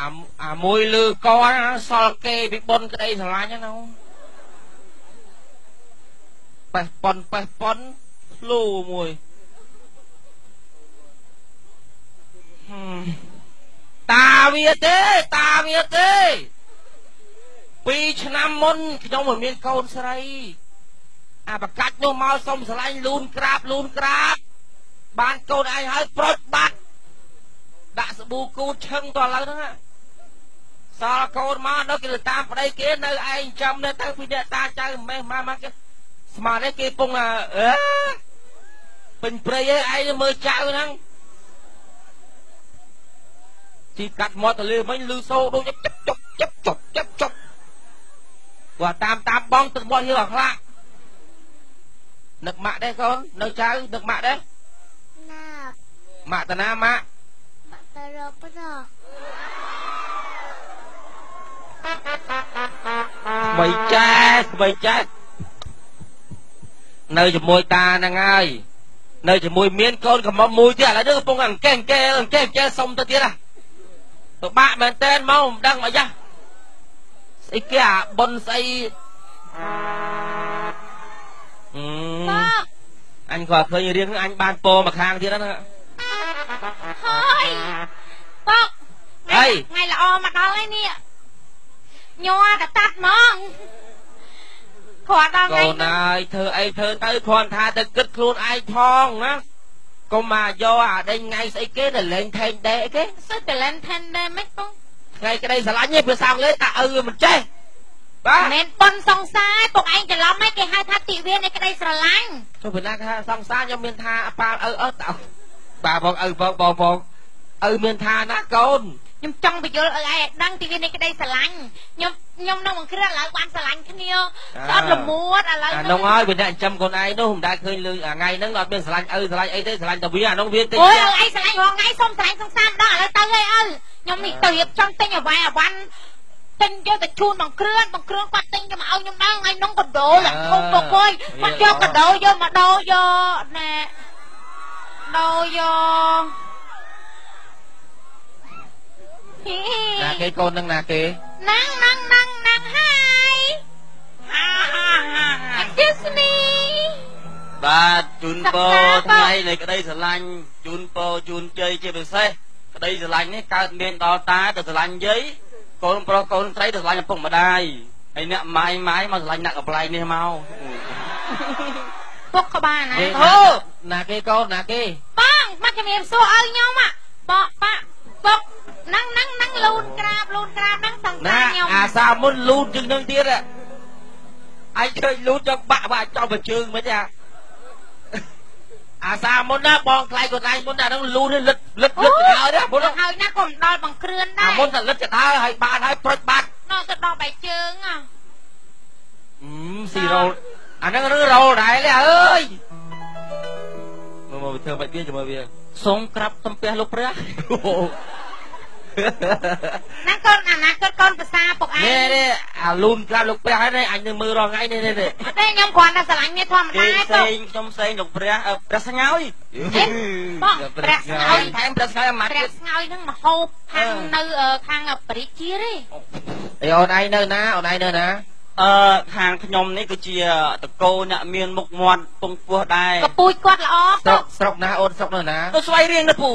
អាមួយលឺកសល់គេពីបុនក្តីស្រឡាញ់ហ្នឹងប៉េះប៉ុនប៉េះប៉ុនភ្លូមួយតាវាទេតាវាទេ2ឆ្នាំមុនខ្ញុំមិនមានកូនស្រីអាប្រកាច់នោះមកសុំស្រឡាញ់លូនក្រាបលូនក្រាបបានកូនឯងហើយប្រូចបាត់ដាក់ស្ប៊ូគូតឈឹងតឥឡូវហ្នឹង សល់កូនមកនៅគេតាមប្តីគេនៅឯងចាំនៅទៅពីអ្នកតាចៅម៉េះមកមកគេស្មានទេគេពងអឺពេញព្រៃឯងមើលចៅហ្នឹងទីកាត់មាត់ទៅលើវិញលឺសូដូចចាប់ចុកចាប់ចុកចាប់ចុកគាត់តាមតាមបងទឹកមាត់យើងអស់ខ្លានឹកម៉ាក់ដែរកូននៅចៅនឹកម៉ាក់ដែរណាម៉ាក់តាណាម៉ាក់ម៉ាក់តារពណ៌ ស្បីចែស្បីចែនៅជាមួយតាហ្នឹងហើយនៅជាមួយមានកូនកំមុំមួយទៀតឥឡូវនេះកំពុងអង្គែអង្គែអង្គែអង្គែសុំទៅទៀតណាពិបាកមែនតែនមកមិនដឹងអីយ៉ាស្អីគេអាប៉ុនស្អីអញគាត់ឃើញរៀងអញបានពោមកខាងទៀតណាហើយប៉ុកអីថ្ងៃល្អមកដល់ហើយនេះ ញ័រកតាត់ហ្មងគាត់ដល់ថ្ងៃកូនអើយធ្វើអីធ្វើទៅគ្រាន់ថាទៅគិតខ្លួនឯងផងណាកុំមកយកអាដេញថ្ងៃស្អីគេទៅលេងថេងដេអីគេសិតទៅលេងថេងដេមិនបងថ្ងៃក្តីស្រឡាញ់ទេភាសាអង់គ្លេសតាឪមិនចេះបាទមិនប៉ុនសង្សារពុកឯងច្រឡំហ្នឹងគេហៅថាទិវានៃក្តីស្រឡាញ់ចុះពេលណាគេហៅសង្សារខ្ញុំមានថាប៉ាល់ឪអត់តើបាទបងឪបងបងបងឪមានថាណាកូនខ្ញុំចង់បញ្យល់ឲ្យឯងដឹងពីនេះក្តីស្រឡាញ់ ខ្ញុំខ្ញុំនៅបង្គ្រាឥឡូវបានស្រឡាញ់គ្នាស្អត់លមួតឥឡូវអានោះហើយវាអ្នកចិញ្ចឹមខ្លួនឯងនោះមិនដែលឃើញលឺថ្ងៃហ្នឹងអត់មានស្រឡាញ់ឪស្រឡាញ់អីទេស្រឡាញ់តែវាអានោះវាតិចអូយឪឯងស្រឡាញ់រងថ្ងៃសុំស្រឡាញ់សង្សារម្ដងឥឡូវទៅហើយឪខ្ញុំនេះទៅរៀបចំទិញអាវ៉ៃអាវ៉ាន់ទិញយកទៅជូនបង្គ្រឿនបង្គ្រឿនគាត់ទិញទៅមកឲ្យខ្ញុំដឹងហើយក្នុងកដោលាធំទៅគួយគាត់យកកដោយកមកដោយកណែដោយកណាគេកូននឹងណាគេណាំងណាំងណាំងណាំ ពរថ្ងៃនៃក្តីស្រឡាញ់ជូនពរជូនជ័យជាពិសេសក្តីស្រឡាញ់នេះកើតមានដល់តាទៅស្រឡាញ់យាយកូនប្រុសកូនស្រីទៅស្រឡាញ់ឪពុកម្ដាយហើយអ្នកម៉ាយម៉ាយមកស្រឡាញ់អ្នកកំ pl ែងនេះមកពុកក៏បានណាអូណាគេកូនណាគេបងមកជំរាបសួរឲ្យខ្ញុំបកប៉ពុកហ្នឹងហ្នឹងហ្នឹងលូនក្រាបលូនក្រាបហ្នឹងសង្សារខ្ញុំអាសាមុនលូនជាងនឹងទៀតអាយឃើញលូនចង់បាក់បាក់ចង់បជើងមិនទេអា សាមុនណាបងខ្លាយខ្លួនឯងមុនអាហ្នឹងលូនលឹតលឹតលឹតទៅហើយមុនហើយណាក៏មិនដល់បង្គ្រឿនដែរមុនតែលឹតទៅហើយហើយបានហើយប្រុចបាត់នោះទៅដល់បែកជើងអឺស៊ីរ៉ូលអាហ្នឹងឬរ៉ូលដែរអើយមើលមកធ្វើបាច់វាជាមួយវាសូមក្រាបសំពះលោកព្រះ ណាកូនអនាគតកូនភាសាពុកឯងនេះនេះអាលូនក្រាបលោកព្រះហើយអញនឹងមើលរាល់ថ្ងៃនេះនេះនេះអត់ទេខ្ញុំគ្រាន់តែស្រឡាញ់នេះធម្មតាទេផ្សេងខ្ញុំផ្សេងលោកព្រះព្រះស្ងើយបងព្រះស្ងើយថែមព្រះស្ងើយអាម៉ាត់ព្រះស្ងើយហ្នឹងមហូបខាងនៅខាងបរិជាទេអីអូនឯងនៅណាអូនឯងនៅណាអឺខាងខ្ញុំនេះគឺជាតកោអ្នកមានមុខមាត់ពងពោះដែរកពូចគាត់ល្អស្រុកស្រុកណាអូនស្រុកនៅណាទៅស្វ័យរៀងនៅពូ